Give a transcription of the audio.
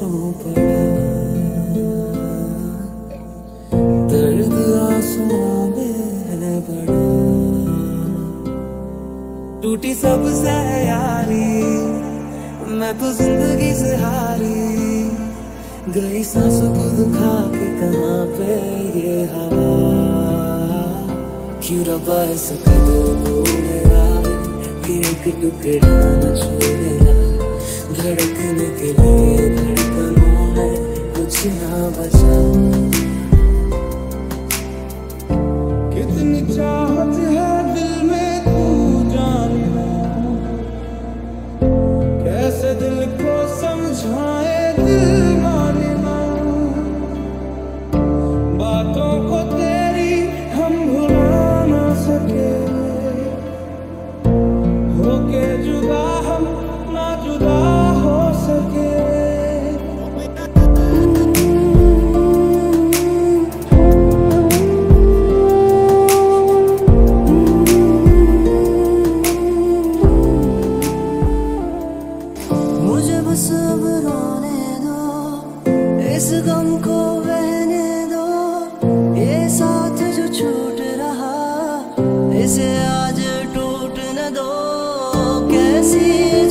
रो पड़ा दर्द आंसुओं में बड़ा टूटी सबसे यारी मैं तो ज़िंदगी से हारी। गई सांस को दुखा के कहाँ पे ये हवा? क्यों रबा ऐसा आए कि एक टुकड़ा न छोड़ेगा धड़कने के लिए धड़कनों में कुछ ना बचा। बहने दो ये साथ जो छूट रहा इसे आज टूट न दो। कैसी